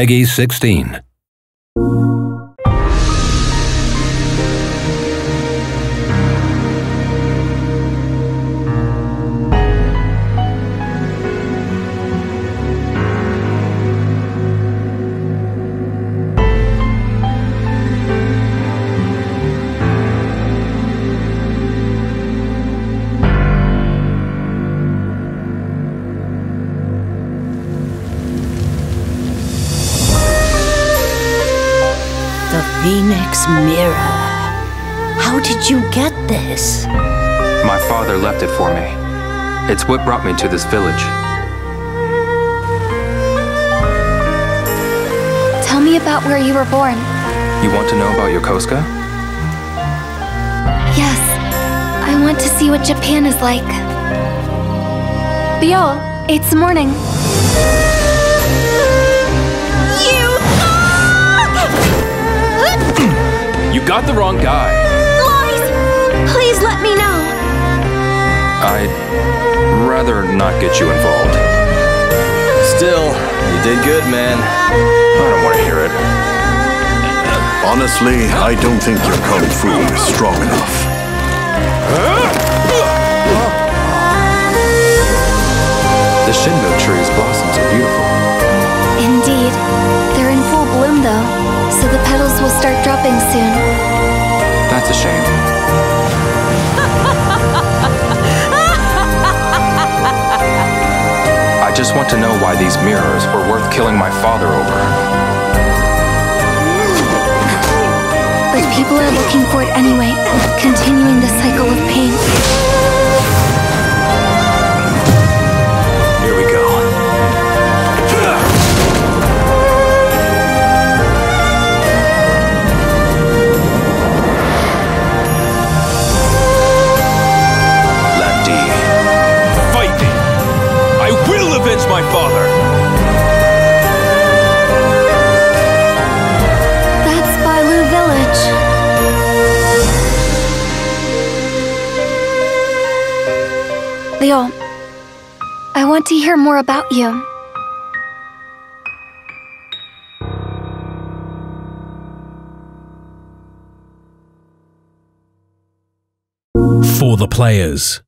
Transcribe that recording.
Peggy 16. Phoenix Mirror. How did you get this? My father left it for me. It's what brought me to this village. Tell me about where you were born. You want to know about Yokosuka? Yes, I want to see what Japan is like. Bio, it's morning. Got the wrong guy. Lies! Please let me know. I'd rather not get you involved. Still, you did good, man. I don't want to hear it. Honestly, I don't think your kung fu is strong enough. The Shenmue tree's blossoms are beautiful. Indeed. They're in full bloom though, so the petals will start dropping soon. Just want to know why these mirrors were worth killing my father over. But people are looking for it anyway, continuing the cycle of pain. My father! That's Bailu Village. Ryo, I want to hear more about you. For the players.